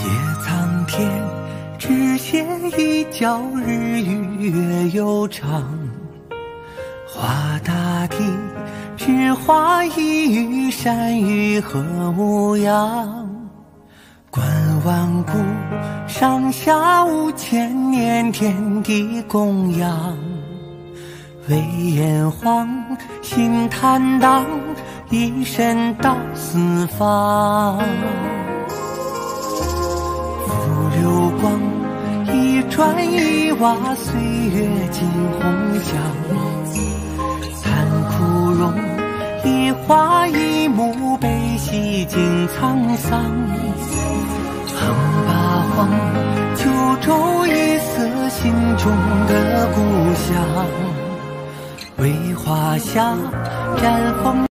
写苍天，只写一角日与月悠长；画大地，只画一隅山与河无恙。观万古，上下五千年天地供养；唯炎黄，心坦荡，一身到四方。一砖一瓦，岁月尽红香。一花一木，悲喜尽沧桑。横八荒，九州一色，心中的故乡。为华夏绽放。